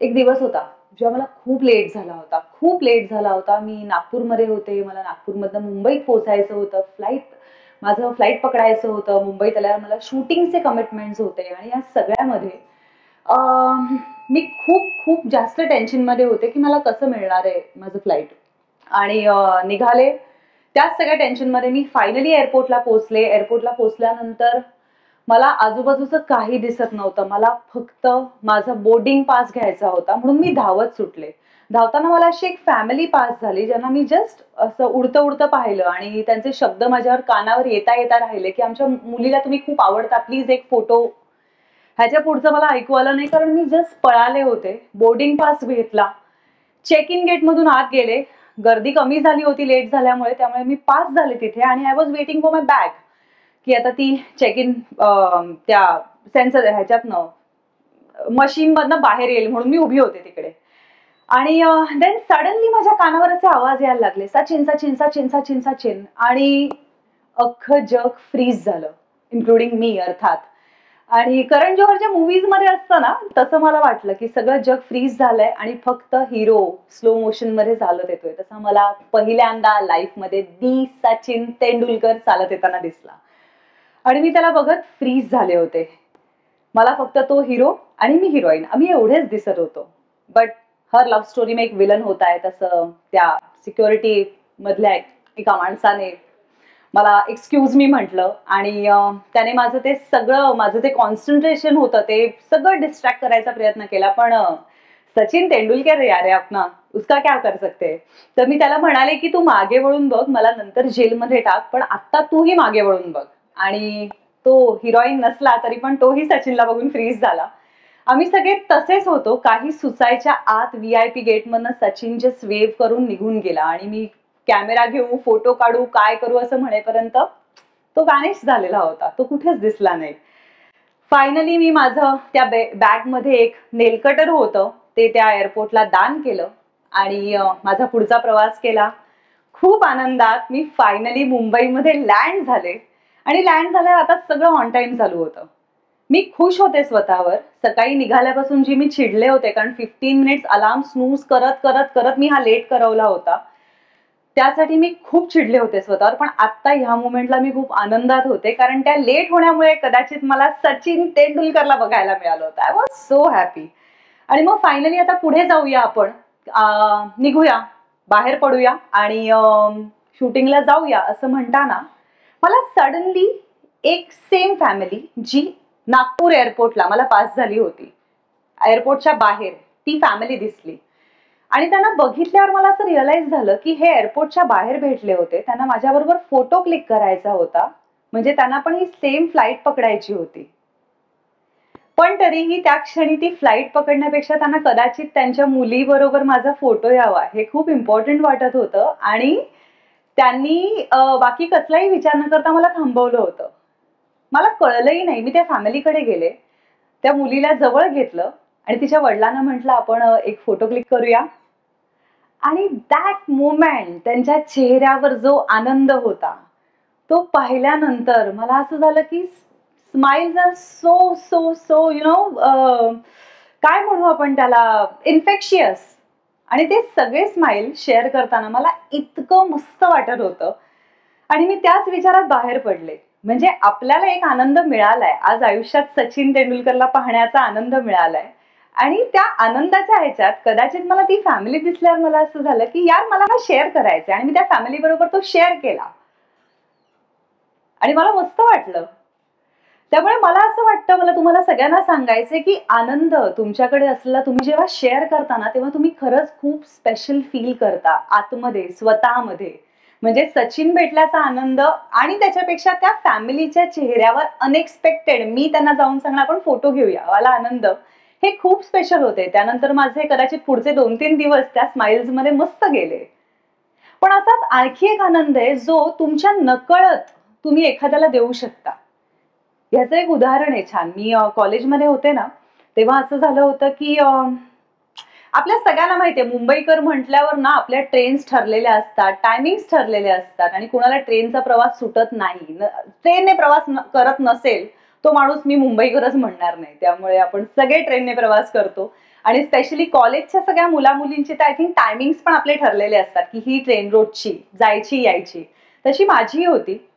एक दिवस होता जेव्हा मला खूप लेट झाला होता. खूप लेट झाला होता. मी नागपूरमध्ये होते. मला नागपूरमधनं मुंबईत पोचायचं होतं. फ्लाईट माझं फ्लाईट पकडायचं होतं. मुंबईत आल्यावर मला शूटिंगचे कमिटमेंट्स होते. आणि या सगळ्यामध्ये मी खूप खूप जास्त टेन्शनमध्ये होते की मला कसं मिळणार आहे माझं फ्लाईट आणि निघाले. त्याच सगळ्या टेन्शनमध्ये मी फायनली एअरपोर्टला पोहोचले. एअरपोर्टला पोहोचल्यानंतर मला आजूबाजूचं काही दिसत नव्हतं. मला फक्त माझा बोर्डिंग पास घ्यायचा होता. म्हणून मी धावत सुटले. धावताना मला अशी एक फॅमिली पास झाली ज्यांना मी जस्ट असं उडतं उडतं पाहिलं आणि त्यांचे शब्द माझ्यावर कानावर येता येता राहिले की आमच्या मुलीला तुम्ही खूप आवडता. प्लीज एक फोटो ह्याच्या पुढचं मला ऐकू आलं नाही कारण मी जस्ट पळाले होते. बोर्डिंग पास घेतला. चेक इन गेटमधून आत गेले. गर्दी कमी झाली होती लेट झाल्यामुळे. त्यामुळे मी पास झाले तिथे आणि I was waiting for my bag की आता ती चेक इन त्या सेन्सर ह्याच्यातनं मशीन मधनं बाहेर येईल म्हणून मी उभी होते तिकडे. आणि देन सडनली माझ्या कानावर असे आवाज यायला लागले. सचिन सचिन सचिन सचिन सचिन. आणि अख्खं जग फ्रीज झालं इन्क्लुडिंग मी अर्थात. आणि करण जोहरच्या मूवीजमध्ये असतं ना तसं मला वाटलं की सगळं जग फ्रीज झालंय आणि फक्त हिरो स्लो मोशनमध्ये चालत येतोय. तसा मला पहिल्यांदा लाईफमध्ये दी सचिन तेंडुलकर चालत येताना दिसला. आणि मी त्याला बघत फ्रीज झाले होते. मला फक्त तो हिरो आणि मी हिरोईन आम्ही एवढेच दिसत होतो. बट हर लव्ह स्टोरी मे एक विलन होत आहे. तसं त्या सिक्युरिटी मधल्या एका माणसाने मला एक्सक्यूज मी म्हटलं. आणि त्याने माझं ते सगळं माझं ते कॉन्सन्ट्रेशन होतं ते सगळं डिस्ट्रॅक्ट करायचा प्रयत्न केला. पण सचिन तेंडुलकर यार रे आपना उसका क्या कर सकते? तर मी त्याला म्हणाले की तू मागे वळून बघ. मला नंतर जेलमध्ये टाक. पण आत्ता तूही मागे वळून बघ. आणि तो हिरोईन नसला तरी पण तोही सचिनला बघून फ्रीज झाला. आम्ही सगळे तसेच होतो. काही सुचायच्या आत व्ही आय पी गेटमधनं सचिन जे स्वेव करून निघून गेला आणि मी कॅमेरा घेऊ फोटो काढू काय करू असं म्हणेपर्यंत तो वॅनिश झालेला होता. तो कुठेच दिसला नाही. फायनली मी माझं त्या बॅगमध्ये एक नेलकटर होतं. ते त्या एअरपोर्टला दान केलं आणि माझा पुढचा प्रवास केला. खूप आनंदात मी फायनली मुंबईमध्ये लँड झाले. आणि लँड झाल्यावर आता सगळं ऑन टाइम चालू होतं. मी खुश होते स्वतःवर. सकाळी निघाल्यापासून जी मी चिडले होते कारण फिफ्टीन मिनिट्स अलार्म स्नूज करत करत करत मी हा लेट करवला होता. त्यासाठी मी खूप चिडले होते स्वतःवर पण आत्ता ह्या मुमेंटला मी खूप आनंदात होते कारण त्या लेट होण्यामुळे कदाचित मला सचिन तेंडुलकरला बघायला मिळालं होतं. आय वॉज सो हॅपी आणि मग फायनली आता पुढे जाऊया आपण. निघूया. बाहेर पडूया आणि शूटिंगला जाऊया असं म्हणताना मला सडनली एक सेम फॅमिली जी नागपूर एअरपोर्टला मला पास झाली होती. एअरपोर्टच्या बाहेर ती फॅमिली दिसली. आणि त्यांना बघितल्यावर मला असं रिअलाईज झालं की हे एअरपोर्टच्या बाहेर भेटले होते. त्यांना माझ्याबरोबर फोटो क्लिक करायचा होता. म्हणजे त्यांना पण ही सेम फ्लाईट पकडायची होती. पण तरीही त्या क्षणी ती फ्लाईट पकडण्यापेक्षा त्यांना कदाचित त्यांच्या मुलीबरोबर माझा फोटो यावा हे खूप इम्पॉर्टंट वाटत होतं. आणि त्यांनी बाकी कसलाही विचार न करता मला थांबवलं होतं. मला कळलंही नाही. मी त्या फॅमिलीकडे गेले. त्या मुलीला जवळ घेतलं आणि तिच्या वडिलांना म्हटलं आपण एक फोटो क्लिक करूया. आणि दॅट मोमेंट त्यांच्या चेहऱ्यावर जो आनंद होता तो पाहिल्यानंतर मला असं झालं की smiles are so so so you know काय म्हणू आपण त्याला? इन्फेक्शियस आणि ते सगळे स्माइल शेअर करताना मला इतकं मस्त वाटत होतं. आणि मी त्याच विचारात बाहेर पडले. म्हणजे आपल्याला एक आनंद मिळालाय. आज आयुष्यात सचिन तेंडुलकरला पाहण्याचा आनंद मिळालाय. आणि त्या आनंदाच्या ह्याच्यात कदाचित मला ती फॅमिली दिसल्यावर मला असं झालं की यार मला हा शेअर करायचा आणि मी त्या फॅमिली बरोबर तो शेअर केला. आणि मला मस्त वाटलं. त्यामुळे मला असं वाटतं मला तुम्हाला सगळ्यांना सांगायचं की आनंद तुमच्याकडे असलेला तुम्ही जेव्हा शेअर करता ना तेव्हा तुम्ही खरंच खूप स्पेशल फील करता आतमध्ये स्वतःमध्ये. म्हणजे सचिन भेटल्याचा आनंद आणि त्याच्यापेक्षा त्या फॅमिलीच्या चेहऱ्यावर अनएक्सपेक्टेड मी त्यांना जाऊन सांगणार आपण फोटो घेऊया मला आनंद. हे खूप स्पेशल होते. त्यानंतर माझे कदाचित पुढचे दोन तीन दिवस त्या स्माइल्समध्ये मस्त गेले. पण असाच आणखी एक आनंद आहे जो तुमच्या नकळत तुम्ही एखाद्याला देऊ शकता. याचं एक उदाहरण आहे छान. मी कॉलेजमध्ये होते ना तेव्हा असं झालं होतं की आपल्या सगळ्यांना माहितीये मुंबईकर म्हटल्यावर ना आपल्या ट्रेन्स ठरलेल्या असतात टायमिंग्स ठरलेले असतात आणि कुणाला ट्रेनचा प्रवास सुटत नाही. ट्रेनने प्रवास न- करत नसेल तो माणूस मी मुंबईकरच म्हणणार नाही. त्यामुळे आपण सगळे ट्रेनने प्रवास करतो. आणि स्पेशली कॉलेजच्या सगळ्या मुला मुलींचे तर आय थिंक टायमिंग्स पण आपले ठरलेले असतात की ही ट्रेन रोजची जायची यायची. तशी माझीही होती.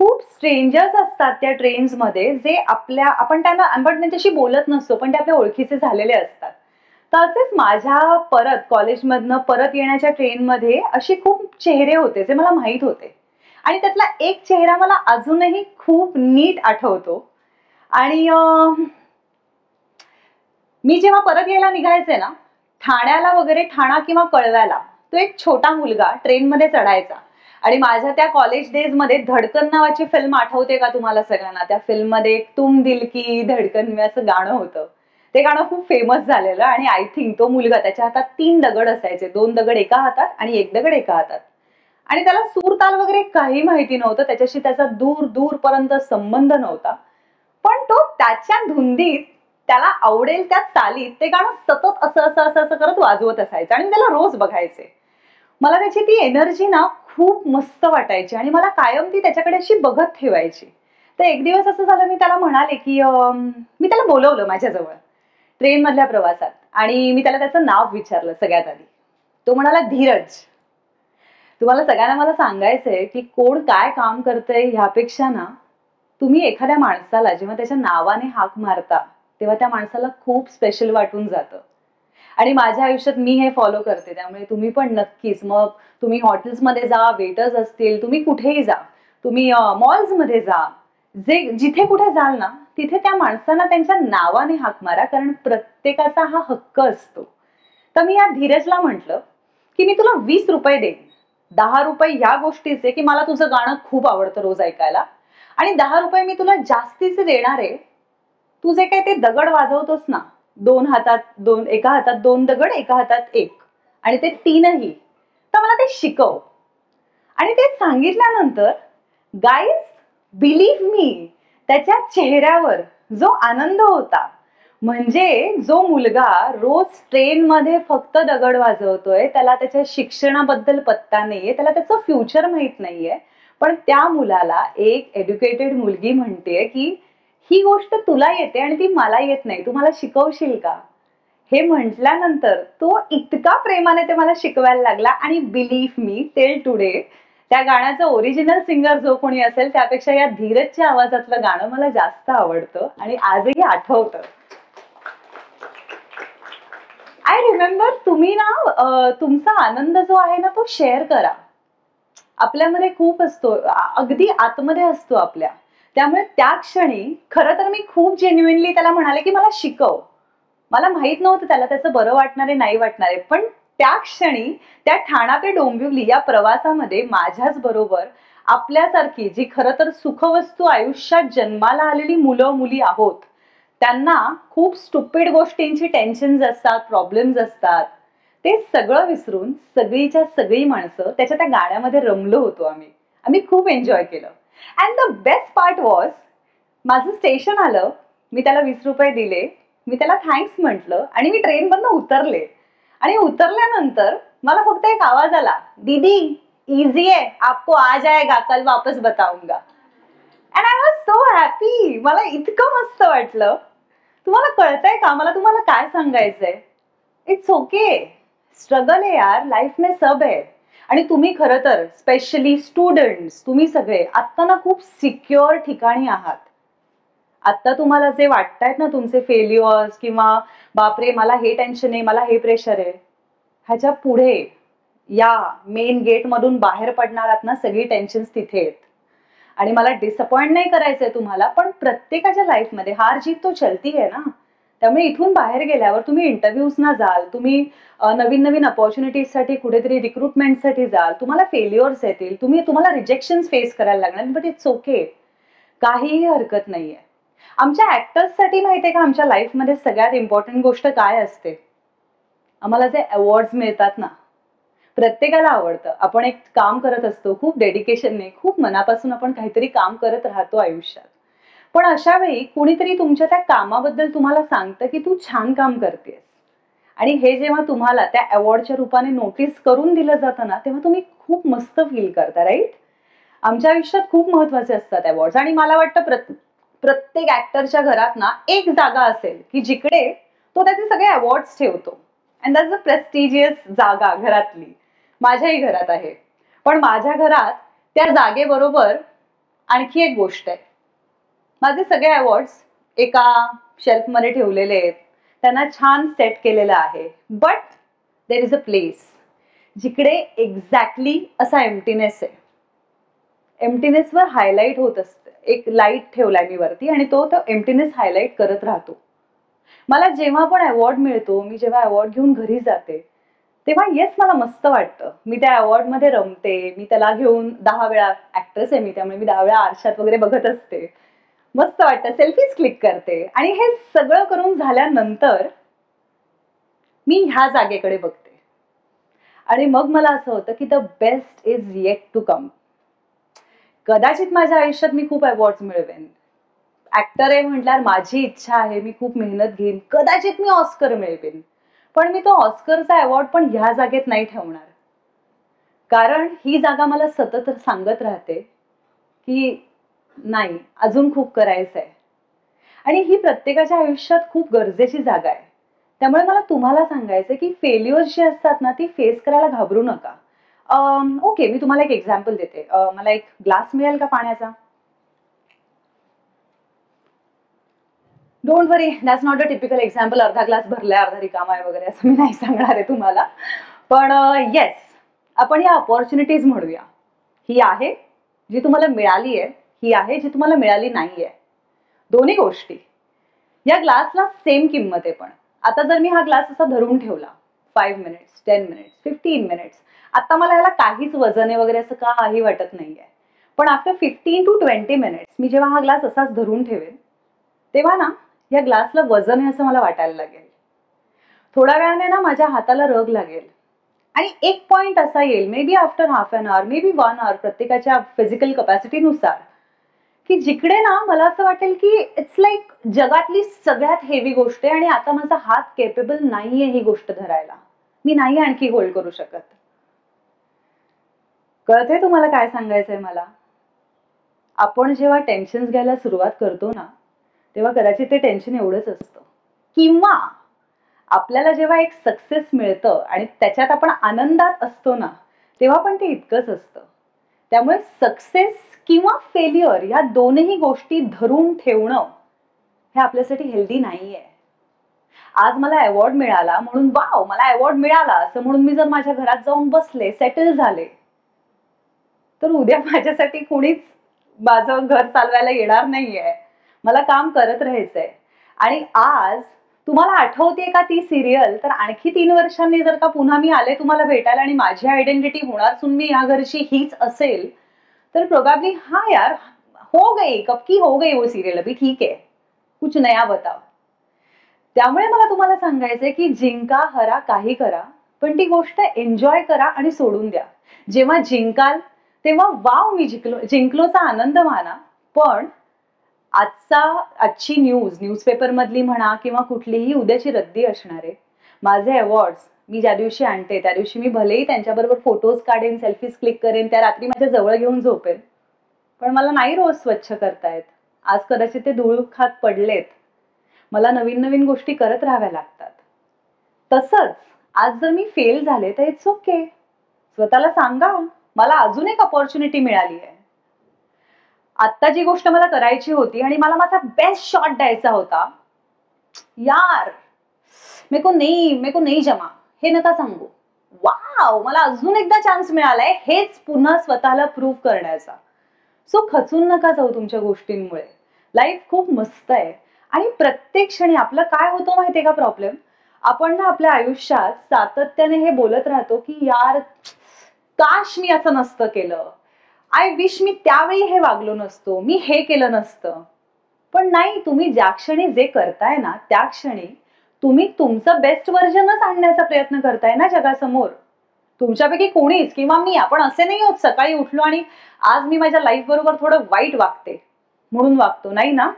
खूप स्ट्रेंजर्स असतात त्या ट्रेन्समध्ये जे आपल्या आपण त्यांना आपण त्यांच्याशी बोलत नसतो पण ते आपल्या ओळखीचे झालेले असतात. तसेच माझ्या परत कॉलेजमधनं परत येण्याच्या ट्रेनमध्ये असे खूप चेहरे होते जे मला माहीत होते. आणि त्यातला एक चेहरा मला अजूनही खूप नीट आठवतो. आणि मी जेव्हा परत यायला निघायचे ना ठाण्याला वगैरे ठाणा किंवा कळव्याला तो एक छोटा मुलगा ट्रेनमध्ये चढायचा. आणि माझ्या त्या कॉलेज डेजमध्ये धडकन नावाची फिल्म आठवते का तुम्हाला सगळ्यांना? त्या फिल्ममध्ये तुम दिल की धडकन मी असं गाणं होतं. ते गाणं खूप फेमस झालेलं आणि आय थिंक तो मुलगा त्याच्या हातात तीन दगड असायचे. दोन दगड एका हातात आणि एक दगड एका हातात. आणि त्याला सूर ताल वगैरे काही माहिती नव्हतं. त्याच्याशी त्याचा दूर दूर पर्यंत संबंध नव्हता. पण तो त्याच्या धुंदीत त्याला आवडेल त्या चालीत ते गाणं सतत असं असं असं असं करत वाजवत असायचं आणि त्याला रोज बघायचे. मला त्याची ती एनर्जी ना खूप मस्त वाटायची आणि मला कायम ती त्याच्याकडे अशी बघत ठेवायची. तर एक दिवस असं झालं मी त्याला म्हणाले की मी त्याला बोलवलं माझ्याजवळ ट्रेन मधल्या प्रवासात. आणि मी त्याला त्याचं नाव विचारलं सगळ्यात आधी. तो म्हणाला धीरज. तुम्हाला सगळ्यांना मला सांगायचंय की कोण काय काम करतंय ह्यापेक्षा ना तुम्ही एखाद्या माणसाला जेव्हा त्याच्या नावाने हाक मारता तेव्हा त्या माणसाला खूप स्पेशल वाटून जातं. आणि माझ्या आयुष्यात मी हे फॉलो करते त्यामुळे तुम्ही पण नक्कीच मग तुम्ही हॉटेल्समध्ये जा वेटर्स असतील तुम्ही कुठेही जा तुम्ही मॉल्समध्ये जा जे जिथे कुठे जाल ना तिथे त्या माणसांना त्यांच्या नावाने हाक मारा कारण प्रत्येकाचा हा हक्क असतो. तर मी या धीरजला म्हटलं की मी तुला वीस रुपये देईन. दहा रुपये या गोष्टीचे की मला तुझं गाणं खूप आवडतं रोज ऐकायला. आणि दहा रुपये मी तुला जास्तीचे देणार आहे. तू जे काही ते दगड वाजवतोस ना दोन हातात दोन एका हातात दोन दगड एका हातात एक. आणि ते तीनही. तर मला ते शिकव. आणि ते सांगितल्यानंतर गाईज बिलीव्ह मी त्याच्या चेहऱ्यावर जो आनंद होता म्हणजे जो मुलगा रोज ट्रेन मध्ये फक्त दगड वाजवतोय त्याला त्याच्या शिक्षणाबद्दल पत्ता नाहीये त्याला त्याचं फ्युचर माहीत नाहीये पण त्या मुलाला एक एज्युकेटेड मुलगी म्हणते की ही गोष्ट तुला येते आणि ती मला येत नाही. तू मला शिकवशील का? हे म्हटल्यानंतर तो इतका प्रेमाने ते मला शिकवायला लागला आणि बिलीफ मी टेल टुडे त्या गाण्याचा ओरिजिनल सिंगर जो कोणी असेल त्यापेक्षा या धीरजच्या आवाजातलं गाणं मला जास्त आवडतं आणि आजही आठवतं. आय रिमेंबर तुम्ही ना तुमचा आनंद जो आहे ना तो शेअर करा. आपल्यामध्ये खूप असतो अगदी आतमध्ये असतो आपल्या. त्यामुळे त्या क्षणी खरं तर मी खूप जेन्युइनली त्याला म्हणाले की मला शिकव. मला माहीत नव्हतं त्याला त्याचं बरं वाटणारे नाही वाटणारे पण त्या क्षणी त्या ठाणा ते डोंबिवली या प्रवासामध्ये माझ्याच बरोबर आपल्यासारखी जी खरं तर सुखवस्तू आयुष्यात जन्माला आलेली मुलं मुली आहोत त्यांना खूप स्टुपिड गोष्टींची टेन्शन्स असतात प्रॉब्लेम्स असतात. ते सगळं विसरून सगळीच्या सगळी माणसं त्याच्या त्या गाण्यामध्ये रमलो होतो आम्ही. आम्ही खूप एन्जॉय केलं. And the best part was माझं स्टेशन आलं मी त्याला वीस रुपये दिले मी त्याला थँक्स म्हटलं आणि मी ट्रेन उतरले. आणि उतरल्यानंतर मला फक्त एक आवाज आला दीदी इझी आहे. आपको आ जाएगा. कल वापस बताऊंगा. And I was so happy मला इतकं मस्त वाटलं. तुम्हाला कळतंय का? मला तुम्हाला काय सांगायचंय? इट्स ओके स्ट्रगल आहे यार. लाईफ में सब आहे आणि तुम्ही खरं तर स्पेशली स्टुडंट्स तुम्ही सगळे आत्ता ना खूप सिक्युअर ठिकाणी आहात. आत्ता तुम्हाला जे वाटतायत ना तुमचे फेल्युअर्स किंवा बापरे मला हे टेन्शन आहे मला हे प्रेशर आहे. ह्याच्या पुढे या मेन गेट मधून बाहेर पडणार आहात ना सगळी टेन्शन तिथे आहेत. आणि मला डिसअपॉइंट नाही करायचंय तुम्हाला पण प्रत्येकाच्या लाईफमध्ये हार जीत तो चलती आहे ना. त्यामुळे इथून बाहेर गेल्यावर तुम्ही इंटरव्ह्यूजना जाल तुम्ही नवीन नवीन अपॉर्च्युनिटीजसाठी कुठेतरी रिक्रुटमेंटसाठी जाल तुम्हाला फेल्युअर्स येतील तुम्ही तुम्हाला रिजेक्शन फेस करायला लागणार बट इट्स ओके काहीही हरकत नाहीये. आमच्या ॲक्टर्ससाठी माहिती आहे का आमच्या लाईफमध्ये सगळ्यात इम्पॉर्टंट गोष्ट काय असते? आम्हाला जे अवॉर्ड्स मिळतात ना प्रत्येकाला आवडतं. आपण एक काम करत असतो खूप डेडिकेशनने खूप मनापासून आपण काहीतरी काम करत राहतो आयुष्यात. पण अशा वेळी कुणीतरी तुमच्या त्या कामाबद्दल तुम्हाला सांगतं की तू छान काम करतेस. आणि हे जेव्हा तुम्हाला त्या अवॉर्डच्या रूपाने नोटीस करून दिलं जातं ना तेव्हा तुम्ही खूप मस्त फील करता राईट आमच्या आयुष्यात खूप महत्त्वाचे असतात अवॉर्ड आणि मला वाटतं प्रत्येक ऍक्टरच्या घरात ना एक जागा असेल की जिकडे तो त्याचे सगळे अवॉर्ड्स ठेवतो. अँड दॅट्स अ प्रेस्टिजियस जागा घरातली. माझ्याही घरात आहे. पण माझ्या घरात त्या जागेबरोबर आणखी एक गोष्ट आहे. माझे सगळे अवॉर्ड्स एका शेल्फमध्ये ठेवलेले आहेत. त्यांना छान सेट केलेलं आहे. But there is a place जिकडे एक्झॅक्टली असा एम्प्टीनेस आहे. एम्प्टीनेसवर हायलाईट होत असते. एक लाइट ठेवलाय मी वरती आणि तो तो एम्प्टीनेस हायलाईट करत राहतो. मला जेव्हा पण अवॉर्ड मिळतो मी जेव्हा अवॉर्ड घेऊन घरी जाते तेव्हा येस मला मस्त वाटतं. मी त्या अवॉर्डमध्ये रमते. मी त्याला घेऊन दहा वेळा ॲक्ट्रेस आहे मी त्यामुळे मी दहा वेळा आरशात वगैरे बघत असते. मस्त वाटतं. सेल्फीज क्लिक करते. आणि हे सगळं करून झाल्यानंतर मी ह्या जागेकडे बघते. आणि मग मला असं होतं की the best is yet to come कदाचित माझ्या आयुष्यात मी खूप अवॉर्ड्स मिळवेन. ऍक्टर आहे म्हटल्यावर माझी इच्छा आहे मी खूप मेहनत घेईन. कदाचित मी ऑस्कर मिळवेन. पण मी तो ऑस्करचा अवॉर्ड पण ह्या जागेत नाही ठेवणार. कारण ही जागा मला सतत सांगत राहते की नाही अजून खूप करायचं आहे आणि ही प्रत्येकाच्या आयुष्यात खूप गरजेची जागा आहे. त्यामुळे मला तुम्हाला सांगायचं की फेल्युअर्स जे असतात ना ती फेस करायला घाबरू नका. ओके मी तुम्हाला एक एक्झाम्पल देते. मला एक ग्लास मिळेल का पाण्याचा? Don't worry that's not a typical example अर्धा ग्लास भरलाय अर्धा रिकामा आहे वगैरे असं मी नाही सांगणार आहे तुम्हाला. पण येस आपण या ऑपॉर्च्युनिटीज म्हणूया. ही आहे जी तुम्हाला मिळाली आहे ही आहे जी तुम्हाला मिळाली नाही आहे दोन्ही गोष्टी. या ग्लासला सेम किंमत आहे पण. आता जर मी हा ग्लास असा धरून ठेवला five minutes ten minutes fifteen minutes आता मला याला काहीच वजन आहे वगैरे असं काही वाटत नाहीये. पण after fifteen to twenty minutes मी जेव्हा हा ग्लास असाच धरून ठेवेन तेव्हा ना या ग्लासला वजन आहे असं मला वाटायला लागेल. थोड्या वेळाने ना माझ्या हाताला रग लागेल. आणि एक पॉइंट असा येईल maybe after half an hour maybe one hour प्रत्येकाच्या फिजिकल कपॅसिटीनुसार की जिकडे ना मला असं वाटेल की इट्स लाईक जगातली सगळ्यात हेवी गोष्ट आहे आणि आता माझा हात केपेबल नाहीये ही गोष्ट धरायला. मी नाही आणखी होल्ड करू शकत. कळते तुम्हाला काय सांगायचंय मला? आपण जेव्हा टेन्शन घ्यायला सुरुवात करतो ना तेव्हा कदाचित ते टेन्शन एवढंच असतं. किंवा आपल्याला जेव्हा एक सक्सेस मिळतं आणि त्याच्यात आपण आनंदात असतो ना तेव्हा पण ते इतकंच असतं. त्यामुळे सक्सेस किंवा फेल्युअर या दोनही गोष्टी धरून ठेवणं हे आपल्यासाठी हेल्दी नाहीये. आज मला अवॉर्ड मिळाला म्हणून वाव मला अवॉर्ड मिळाला. असं म्हणून मी जर माझ्या घरात जाऊन बसले सेटल झाले तर उद्या माझ्यासाठी कुणीच माझं घर चालवायला येणार नाहीये. मला काम करत राहायचंय. आणि आज तुम्हाला आठवते का ती सिरियल तर आणखी तीन वर्षांनी जर का पुन्हा मी आले तुम्हाला भेटायला आणि माझी आयडेंटिटी होणार सुन या घरची हीच असेल तर प्रोबॅबली हा यार हो गई कब की हो गई वो सिरियल अभी ठीक आहे कुछ नया बताव त्यामुळे मला तुम्हाला सांगायचंय की जिंका हरा काही करा पण ती गोष्ट एन्जॉय करा आणि सोडून द्या. जेव्हा जिंकाल तेव्हा वाव मी जिंकलो जिंकलोचा आनंद माना. पण आजचा आजची न्यूज न्यूजपेपरमधली म्हणा किंवा कुठलीही उद्याची रद्दी असणार आहे माझे अवॉर्ड्स मी ज्या दिवशी आणते त्या दिवशी मी भलेही त्यांच्याबरोबर फोटोज काढेन सेल्फीज क्लिक करेन त्या रात्री माझ्या जवळ घेऊन झोपेन. पण मला नाही रोज स्वच्छ करतायत. आज कदाचित ते धूळ खात पडलेत. मला नवीन नवीन गोष्टी करत राहाव्या लागतात. तसंच आज जर मी फेल झाले तर इट्स ओके स्वतःला सांगा मला अजून एक अपॉर्च्युनिटी मिळाली आहे. आत्ता जी गोष्ट मला करायची होती आणि मला माझा बेस्ट शॉट द्यायचा होता यार मे को नाही मे को नाही जमा. हे नका सांगू. वाव मला अजून एकदा चान्स मिळालाय. हेच पुन्हा स्वतःला प्रूव्ह करण्याचा. सो खचून नका जाऊ तुमच्या गोष्टींमुळे. लाईफ खूप मस्त आहे. आणि प्रत्येक क्षणी आपलं काय होतं माहितीये का प्रॉब्लेम आपण ना आपल्या आयुष्यात सातत्याने हे बोलत राहतो की यार काश मी असं नसतं केलं. आय विश मी त्यावेळी हे वागलो नसतो. मी हे केलं नसतं. पण नाही तुम्ही ज्या क्षणी जे करताय ना त्या क्षणी तुम्ही तुमचं बेस्ट व्हर्जनच आणण्याचा प्रयत्न करताय ना जगासमोर. तुमच्यापैकी कोणीच किंवा मी आपण असे नाही होत सकाळी उठलो आणि आज मी माझ्या लाईफ बरोबर थोडं वाईट वागते म्हणून वागतो नाही ना?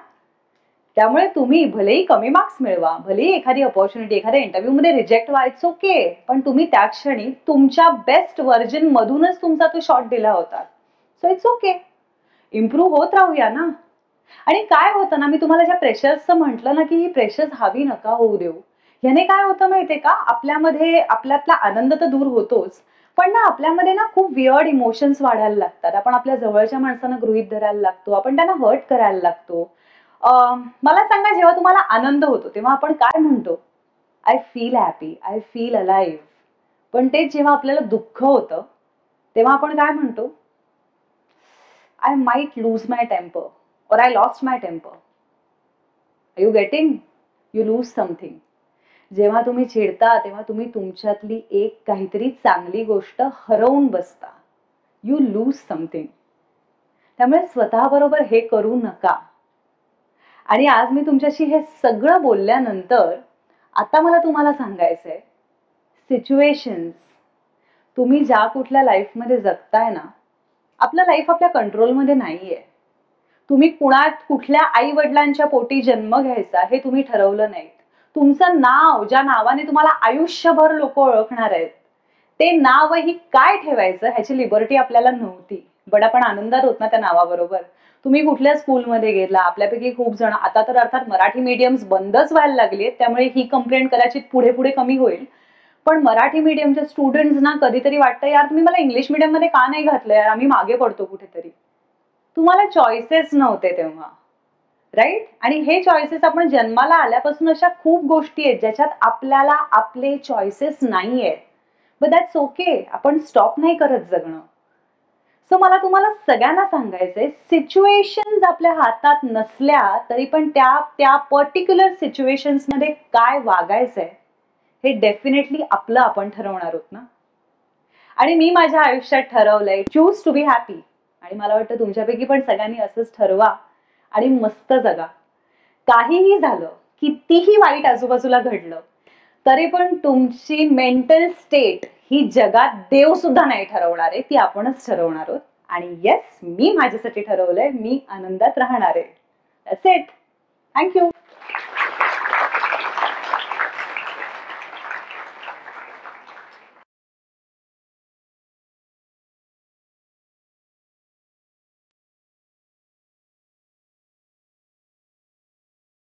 त्यामुळे तुम्ही भलेही कमी मार्क्स मिळवा भलेही एखादी अपॉर्च्युनिटी एखाद्या इंटरव्ह्यूमध्ये रिजेक्ट व्हायचं ओके पण तुम्ही त्या क्षणी तुमच्या बेस्ट व्हर्जन मधूनच तुमचा तो शॉट दिला होता. सो इट्स ओके इम्प्रूव्ह होत राहूया ना? आणि काय होतं ना मी तुम्हाला ज्या प्रेशर्सचं म्हटलं ना की ही प्रेशर्स हवी नका होऊ देऊ. याने काय होतं माहितीये का? आपल्यामध्ये आपल्यातला आनंद तर दूर होतोच. पण ना आपल्यामध्ये ना खूप वियर्ड इमोशन्स वाढायला लागतात. आपण आपल्या जवळच्या माणसांना गृहित धरायला लागतो. आपण त्यांना हर्ट करायला लागतो. मला सांगा जेव्हा तुम्हाला आनंद होतो तेव्हा आपण काय म्हणतो? I feel happy I feel alive पण तेच जेव्हा आपल्याला दुःख होतं तेव्हा आपण काय म्हणतो? I might lose my temper or I lost my Are you getting you lose something जेव्हा तुम्ही चिडता तेव्हा तुम्ही तुमच्यातली एक काहीतरी चांगली गोष्ट हरवून बसता. यू लूज समथिंग त्यामुळे स्वतःबरोबर हे करू नका. आणि आज मी तुमच्याशी हे सगळं बोलल्यानंतर आता मला तुम्हाला सांगायचंय सिच्युएशन्स तुम्ही ज्या कुठल्या लाईफमध्ये जगताय ना आपलं लाईफ आपल्या कंट्रोलमध्ये नाहीये. तुम्ही कुणात कुठल्या आई वडिलांच्या पोटी जन्म घ्यायचा हे तुम्ही ठरवलं नाहीत. तुमचं नाव ज्या नावाने तुम्हाला आयुष्यभर लोक ओळखणार आहेत ते नावही काय ठेवायचं ह्याची लिबर्टी आपल्याला नव्हती. बट आपण आनंदात होत ना त्या नावाबरोबर. तुम्ही कुठल्या स्कूलमध्ये गेला आपल्यापैकी खूप जण आता तर अर्थात मराठी मीडियम्स बंदच व्हायला लागली त्यामुळे ही कंप्लेंट कदाचित पुढे पुढे कमी होईल. पण मराठी मीडियमच्या स्टुडंट्सना कधीतरी वाटतं यार तुम्ही मला इंग्लिश मीडियममध्ये का नाही घातलं? यार आम्ही मागे पडतो कुठेतरी. तुम्हाला चॉईसेस नव्हते तेव्हा. राईट आणि हे चॉईसेस आपण जन्माला आल्यापासून अशा खूप गोष्टी आहेत ज्याच्यात आपल्याला आपले चॉईसेस नाही आहेत बट दॅट्स ओके आपण स्टॉप नाही करत जगणं. सो मला तुम्हाला सगळ्यांना सांगायचंय सिच्युएशन्स आपल्या हातात नसल्या तरी पण त्या त्या पर्टिक्युलर सिच्युएशन्समध्ये काय वागायचंय हे डेफिनेटली आपलं आपण ठरवणार आहोत ना. आणि मी माझ्या आयुष्यात ठरवलंय चूज टू बी हॅपी आणि मला वाटतं तुमच्यापैकी पण सगळ्यांनी असंच ठरवा आणि मस्त जगा. काहीही झालं कितीही वाईट आजूबाजूला घडलं तरी पण तुमची मेंटल स्टेट ही जगात देव सुद्धा नाही ठरवणार आहे ती आपणच ठरवणार आहोत. आणि येस मी माझ्यासाठी ठरवलंय मी आनंदात राहणार आहे. It thank you